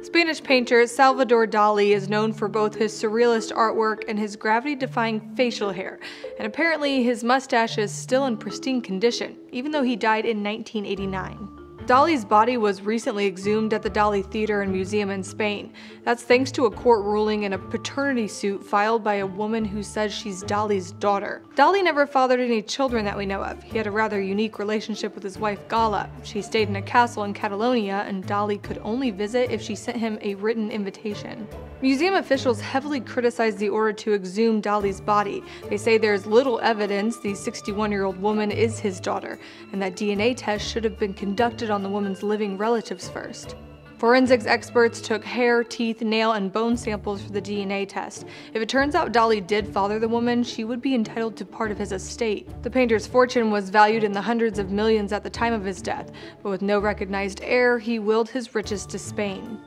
Spanish painter Salvador Dali is known for both his surrealist artwork and his gravity defying facial hair, and apparently his mustache is still in pristine condition, even though he died in 1989. Dali's body was recently exhumed at the Dali Theater and Museum in Spain. That's thanks to a court ruling in a paternity suit filed by a woman who says she's Dali's daughter. Dali never fathered any children that we know of. He had a rather unique relationship with his wife Gala. She stayed in a castle in Catalonia, and Dali could only visit if she sent him a written invitation. Museum officials heavily criticized the order to exhume Dali's body. They say there's little evidence the 61 year old woman is his daughter, and that DNA tests should have been conducted on the woman's living relatives first. Forensics experts took hair, teeth, nail, and bone samples for the DNA test. If it turns out Dali did father the woman, she would be entitled to part of his estate. The painter's fortune was valued in the hundreds of millions at the time of his death, but with no recognized heir, he willed his riches to Spain.